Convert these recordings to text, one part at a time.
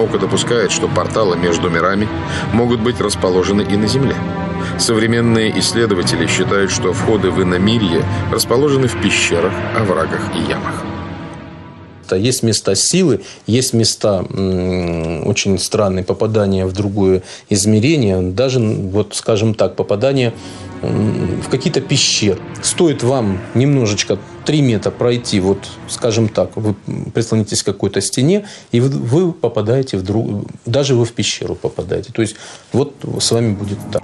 Наука допускает, что порталы между мирами могут быть расположены и на Земле. Современные исследователи считают, что входы в иномирье расположены в пещерах, оврагах и ямах места. Есть места силы, есть места очень странные попадания в другое измерение, даже, вот скажем так, попадание в какие-то пещеры. Стоит вам немножечко 3 метра пройти, вот, скажем так, вы прислонитесь к какой-то стене, и вы, попадаете в друг... даже вы в пещеру попадаете. То есть, вот с вами будет так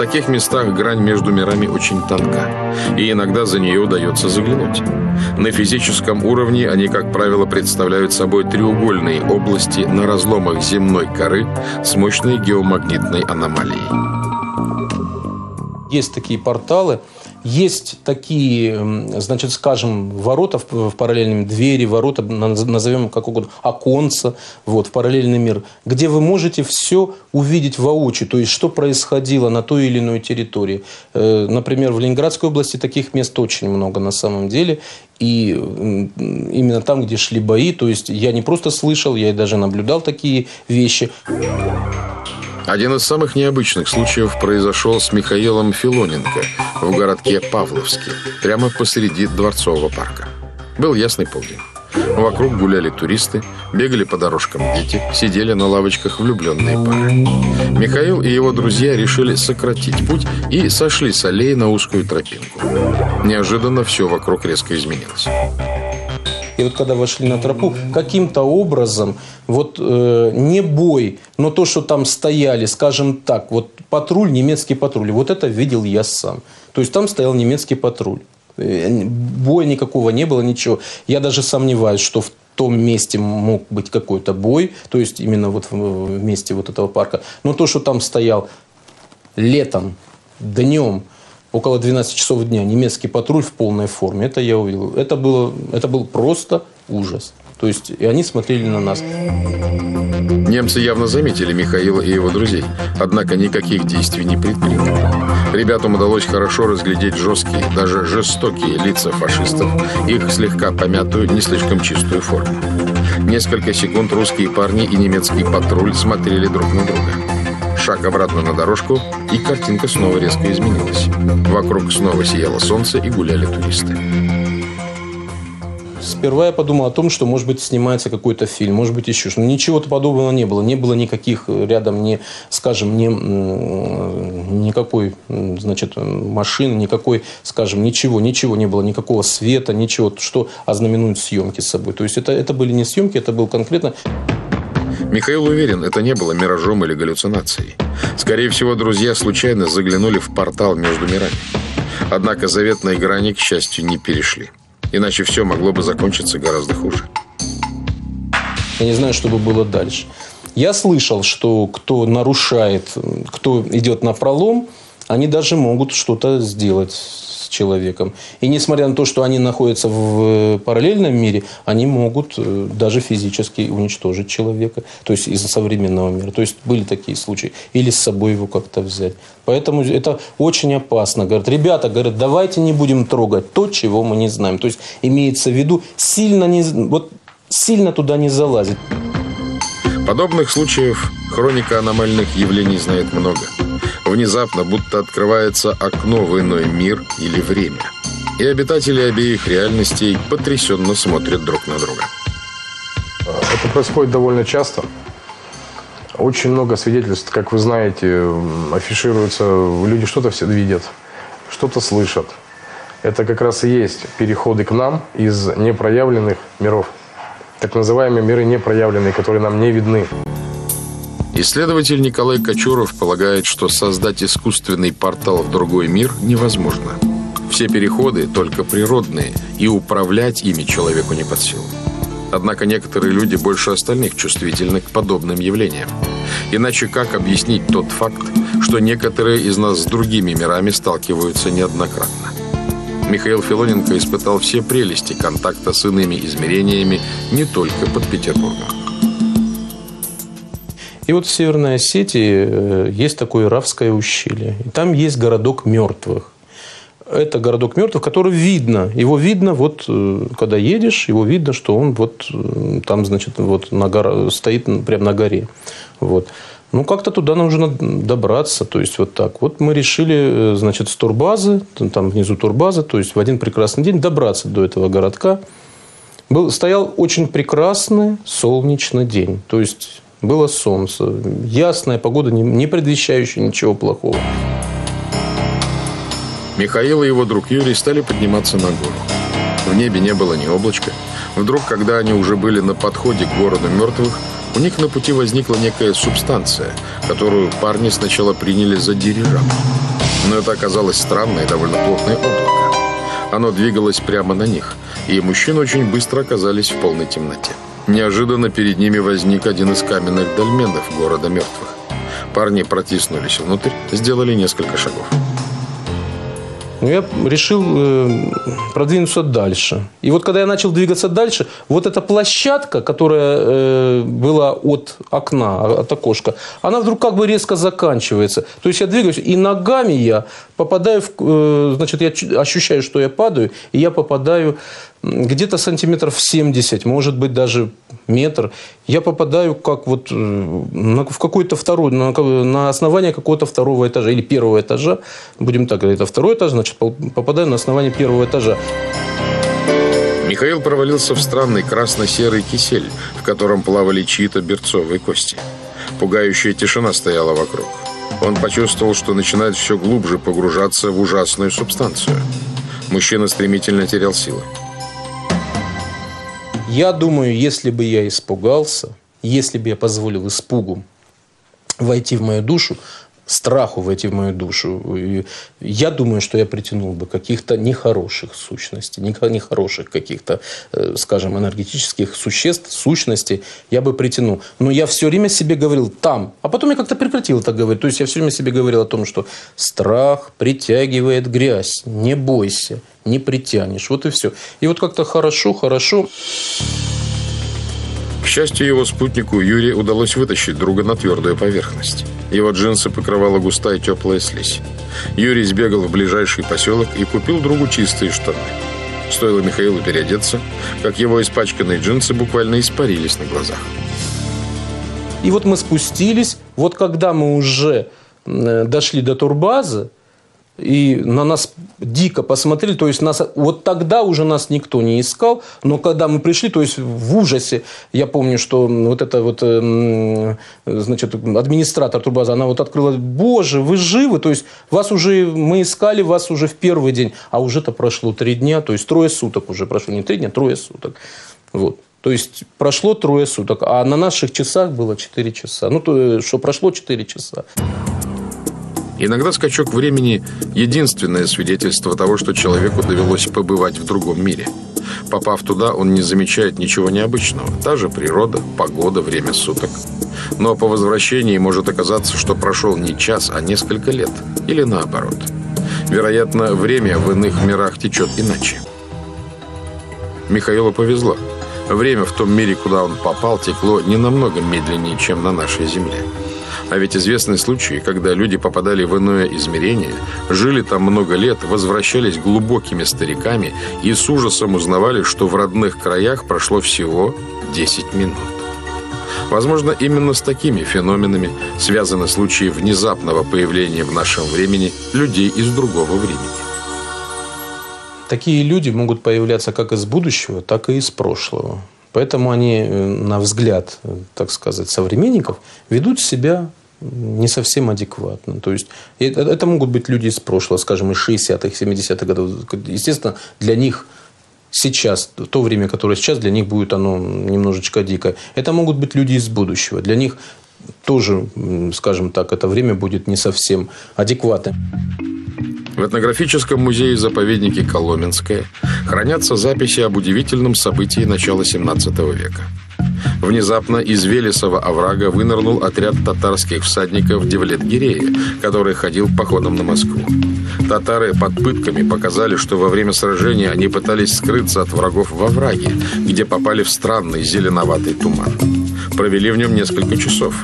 таких местах грань между мирами очень тонка, и иногда за нее удается заглянуть. На физическом уровне они, как правило, представляют собой треугольные области на разломах земной коры с мощной геомагнитной аномалией. Есть такие порталы, есть такие, значит, скажем, ворота в, параллельном двери, ворота, назовем как угодно, оконца, вот, в параллельный мир, где вы можете все увидеть воочию, то есть, что происходило на той или иной территории. Э, например, в Ленинградской области таких мест очень много на самом деле, и именно там, где шли бои, то есть, я не просто слышал, я даже наблюдал такие вещи. Один из самых необычных случаев произошел с Михаилом Филоненко в городке Павловске, прямо посреди Дворцового парка. Был ясный полдень. Вокруг гуляли туристы, бегали по дорожкам дети, сидели на лавочках влюбленные пары. Михаил и его друзья решили сократить путь и сошли с аллеи на узкую тропинку. Неожиданно все вокруг резко изменилось. И вот когда вошли на тропу, каким-то образом, вот э, не бой, но то, что там стояли, скажем так, вот патруль, немецкий патруль, вот это видел я сам. То есть там стоял немецкий патруль. Э, боя никакого не было, ничего. Я даже сомневаюсь, что в том месте мог быть какой-то бой, то есть именно вот в месте вот этого парка. Но то, что там стоял летом, днем, около 12 часов дня немецкий патруль в полной форме. Это я увидел. Это, было, это был просто ужас. То есть, и они смотрели на нас. Немцы явно заметили Михаила и его друзей, однако никаких действий не предприняли. Ребятам удалось хорошо разглядеть жесткие, даже жестокие лица фашистов, их слегка помятую, не слишком чистую форму. Несколько секунд русские парни и немецкий патруль смотрели друг на друга. Шаг обратно на дорожку, и картинка снова резко изменилась. Вокруг снова сияло солнце и гуляли туристы. Сперва я подумал о том, что, может быть, снимается какой-то фильм, может быть, еще что. Ничего-то подобного не было. Не было никаких рядом, не, скажем, не, никакой, значит, машины, никакой, скажем, ничего, ничего не было, никакого света, ничего, что ознаменует съемки с собой. То есть, это, это были не съемки, это был конкретно Михаил уверен, это не было миражом или галлюцинацией. Скорее всего, друзья случайно заглянули в портал между мирами. Однако заветные грани, к счастью, не перешли. Иначе все могло бы закончиться гораздо хуже. Я не знаю, что бы было дальше. Я слышал, что кто нарушает, кто идет на пролом, они даже могут что-то сделать человеком. И несмотря на то, что они находятся в э, параллельном мире, они могут э, даже физически уничтожить человека, то есть из современного мира. То есть были такие случаи. Или с собой его как-то взять. Поэтому это очень опасно. Говорят, ребята, говорят, давайте не будем трогать то, чего мы не знаем. То есть имеется в виду сильно не, вот сильно туда не залазить. Подобных случаев хроника аномальных явлений знает много. Внезапно будто открывается окно в иной мир или время. И обитатели обеих реальностей потрясенно смотрят друг на друга. Это происходит довольно часто. Очень много свидетельств, как вы знаете, афишируются. Люди что-то все видят, что-то слышат. Это как раз и есть переходы к нам из непроявленных миров. Так называемые миры непроявленные, которые нам не видны. Исследователь Николай Кочуров полагает, что создать искусственный портал в другой мир невозможно. Все переходы только природные, и управлять ими человеку не под силу. Однако некоторые люди больше остальных чувствительны к подобным явлениям. Иначе как объяснить тот факт, что некоторые из нас с другими мирами сталкиваются неоднократно? Михаил Филоненко испытал все прелести контакта с иными измерениями не только под Петербургом. И вот в Северной Осетии э, есть такое Равское ущелье. И там есть городок мертвых. это городок мертвых, который видно. Его видно, вот э, когда едешь, его видно, что он вот э, там, значит, вот на гора, стоит прямо на горе. Вот. Ну, как-то туда нужно добраться. То есть, вот так. Вот мы решили, значит, с турбазы, там внизу турбазы, то есть, в один прекрасный день добраться до этого городка. Был, стоял очень прекрасный солнечный день. То есть, было солнце. Ясная погода, не, предвещающая ничего плохого. Михаил и его друг Юрий стали подниматься на гору. В небе не было ни облачка. Вдруг, когда они уже были на подходе к городу мертвых, у них на пути возникла некая субстанция, которую парни сначала приняли за дирижабль. Но это оказалось странное и довольно плотное облако. Оно двигалось прямо на них, и мужчины очень быстро оказались в полной темноте. Неожиданно перед ними возник один из каменных дольменов города мертвых. Парни протиснулись внутрь, сделали несколько шагов. Но я решил э, продвинуться дальше. И вот когда я начал двигаться дальше, вот эта площадка, которая э, была от окна, от окошка, она вдруг как бы резко заканчивается. То есть я двигаюсь, и ногами я попадаю в... Э, значит, я ощущаю, что я падаю, и я попадаю где-то сантиметров 70, может быть, даже метр, я попадаю как вот э, в какой-то второй, на, на основание какого-то второго этажа или первого этажа, будем так говорить, это второй этаж, значит, попадаю на основание первого этажа. Михаил провалился в странный красно-серый кисель, в котором плавали чьи-то берцовые кости. Пугающая тишина стояла вокруг. Он почувствовал, что начинает все глубже погружаться в ужасную субстанцию. Мужчина стремительно терял силы. Я думаю, если бы я испугался, если бы я позволил испугу войти в мою душу, страху войти в мою душу, я думаю, что я притянул бы каких-то нехороших сущностей, нехороших каких-то, э, скажем, энергетических существ, сущностей, я бы притянул. Но я все время себе говорил там, а потом я как-то прекратил это говорить. То есть я все время себе говорил о том, что страх притягивает грязь, не бойся, не притянешь. Вот и все. И вот как-то хорошо, хорошо. Счастью, его спутнику Юрию удалось вытащить друга на твердую поверхность. Его джинсы покрывала густая теплая слизь. Юрий сбегал в ближайший поселок и купил другу чистые штаны. Стоило Михаилу переодеться, как его испачканные джинсы буквально испарились на глазах. И вот мы спустились, вот когда мы уже э, дошли до турбазы, и на нас дико посмотрели, то есть нас, вот тогда уже нас никто не искал, но когда мы пришли, то есть в ужасе, я помню, что вот это вот, эм, значит, администратор турбазы, она вот открыла, боже, вы живы, то есть вас уже, мы искали вас уже в первый день, а уже-то прошло три дня, то есть трое суток уже прошло, не три дня, трое суток, вот. То есть прошло трое суток, а на наших часах было 4 часа. Ну, то, что прошло 4 часа. Иногда скачок времени – единственное свидетельство того, что человеку довелось побывать в другом мире. Попав туда, он не замечает ничего необычного. Та же природа, погода, время суток. Но по возвращении может оказаться, что прошел не час, а несколько лет. Или наоборот. Вероятно, время в иных мирах течет иначе. Михаилу повезло. Время в том мире, куда он попал, текло не намного медленнее, чем на нашей Земле. А ведь известны случаи, когда люди попадали в иное измерение, жили там много лет, возвращались глубокими стариками и с ужасом узнавали, что в родных краях прошло всего 10 минут. Возможно, именно с такими феноменами связаны случаи внезапного появления в нашем времени людей из другого времени. Такие люди могут появляться как из будущего, так и из прошлого. Поэтому они, э, на взгляд, э, так сказать, современников, ведут себя не совсем адекватно. То есть это, могут быть люди из прошлого, скажем, из 60-х, 70-х годов. Естественно, для них сейчас, то время, которое сейчас, для них будет оно немножечко дико. Это могут быть люди из будущего. Для них тоже, скажем так, это время будет не совсем адекватным. В этнографическом музее-заповеднике Коломенское хранятся записи об удивительном событии начала 17 века. Внезапно из Велесова оврага вынырнул отряд татарских всадников Девлет-Гирея, который ходил походом на Москву. Татары под пытками показали, что во время сражения они пытались скрыться от врагов во враге, где попали в странный зеленоватый туман. Провели в нем несколько часов,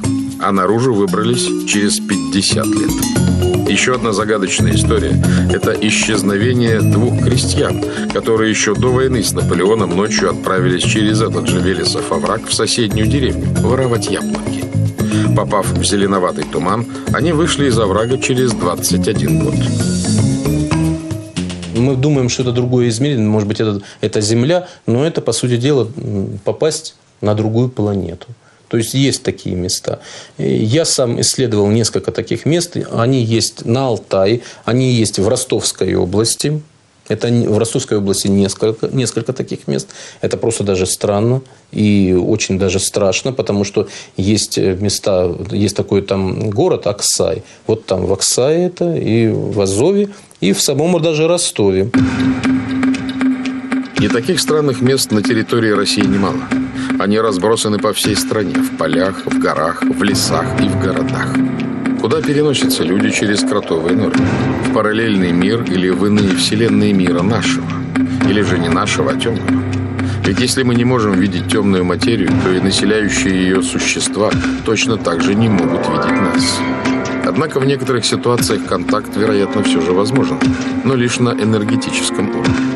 а наружу выбрались через 50 лет. Еще одна загадочная история – это исчезновение двух крестьян, которые еще до войны с Наполеоном ночью отправились через этот же Велесов овраг в соседнюю деревню воровать яблоки. Попав в зеленоватый туман, они вышли из оврага через 21 год. Мы думаем, что это другое измерение, может быть, это, это Земля, но это, по сути дела, попасть на другую планету. То есть есть такие места. Я сам исследовал несколько таких мест. Они есть на Алтае, они есть в Ростовской области. Это в Ростовской области несколько, несколько таких мест. Это просто даже странно и очень даже страшно, потому что есть места, есть такой там город Аксай. Вот там в Аксае это, и в Азове, и в самом даже Ростове. И таких странных мест на территории России немало. Они разбросаны по всей стране, в полях, в горах, в лесах и в городах. Куда переносятся люди через кротовые норы? В параллельный мир или в иные вселенные мира нашего? Или же не нашего, а темного? Ведь если мы не можем видеть темную материю, то и населяющие ее существа точно так же не могут видеть нас. Однако в некоторых ситуациях контакт, вероятно, все же возможен, но лишь на энергетическом уровне.